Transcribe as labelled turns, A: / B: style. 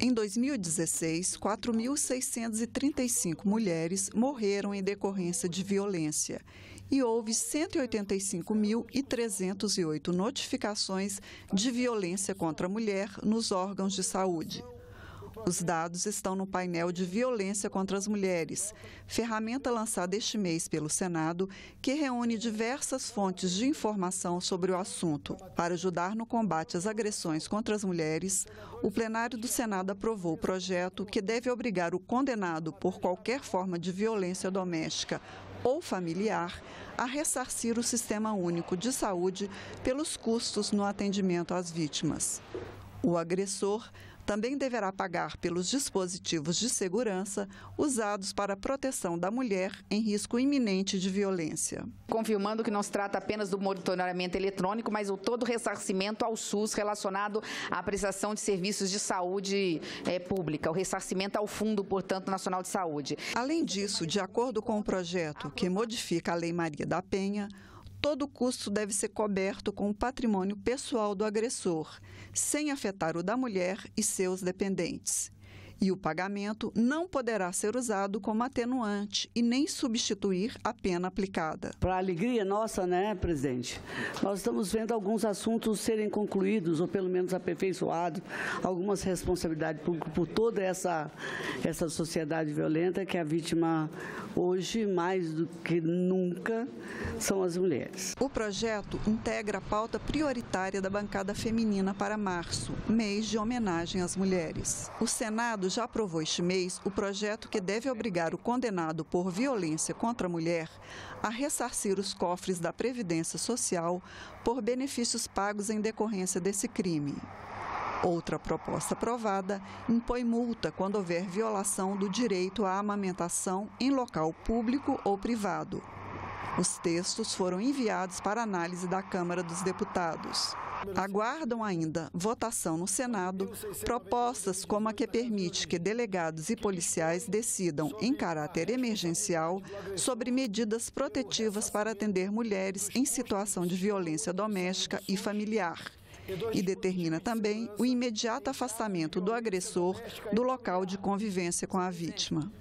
A: Em 2016, 4.635 mulheres morreram em decorrência de violência e houve 185.308 notificações de violência contra a mulher nos órgãos de saúde. Os dados estão no painel de violência contra as mulheres, ferramenta lançada este mês pelo Senado, que reúne diversas fontes de informação sobre o assunto. Para ajudar no combate às agressões contra as mulheres, o plenário do Senado aprovou o projeto que deve obrigar o condenado por qualquer forma de violência doméstica ou familiar a ressarcir o Sistema Único de Saúde pelos custos no atendimento às vítimas. O agressor também deverá pagar pelos dispositivos de segurança usados para a proteção da mulher em risco iminente de violência.
B: Confirmando que não se trata apenas do monitoramento eletrônico, mas o todo ressarcimento ao SUS relacionado à prestação de serviços de saúde é, pública, o ressarcimento ao Fundo, portanto, Nacional de Saúde.
A: Além disso, de acordo com o projeto que modifica a Lei Maria da Penha, todo custo deve ser coberto com o patrimônio pessoal do agressor, sem afetar o da mulher e seus dependentes e o pagamento não poderá ser usado como atenuante e nem substituir a pena aplicada.
C: Para a alegria nossa, né, presidente, nós estamos vendo alguns assuntos serem concluídos ou pelo menos aperfeiçoados, algumas responsabilidades por, por toda essa, essa sociedade violenta que a vítima hoje, mais do que nunca, são as mulheres.
A: O projeto integra a pauta prioritária da bancada feminina para março, mês de homenagem às mulheres. O Senado já aprovou este mês o projeto que deve obrigar o condenado por violência contra a mulher a ressarcir os cofres da Previdência Social por benefícios pagos em decorrência desse crime. Outra proposta aprovada impõe multa quando houver violação do direito à amamentação em local público ou privado. Os textos foram enviados para análise da Câmara dos Deputados. Aguardam ainda votação no Senado propostas como a que permite que delegados e policiais decidam, em caráter emergencial, sobre medidas protetivas para atender mulheres em situação de violência doméstica e familiar. E determina também o imediato afastamento do agressor do local de convivência com a vítima.